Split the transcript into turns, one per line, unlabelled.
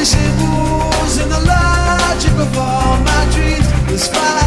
finishing rules and the logic of all my dreams is fine.